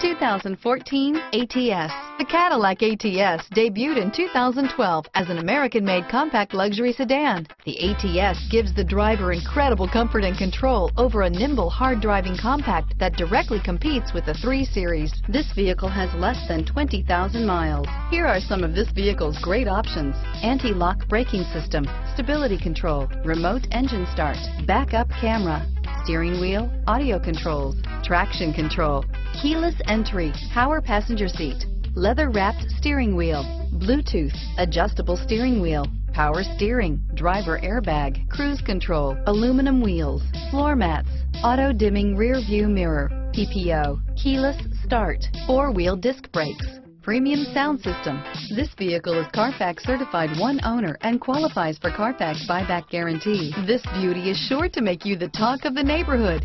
2014 ATS. The Cadillac ATS debuted in 2012 as an American-made compact luxury sedan. The ATS gives the driver incredible comfort and control over a nimble, hard-driving compact that directly competes with the 3 Series. This vehicle has less than 20,000 miles. Here are some of this vehicle's great options. Anti-lock braking system, stability control, remote engine start, backup camera, steering wheel, audio controls, traction control, keyless entry, power passenger seat, leather wrapped steering wheel, Bluetooth, adjustable steering wheel, power steering, driver airbag, cruise control, aluminum wheels, floor mats, auto dimming rear view mirror, PPO, keyless start, four wheel disc brakes, premium sound system. This vehicle is Carfax certified one owner and qualifies for Carfax buyback guarantee. This beauty is sure to make you the talk of the neighborhood.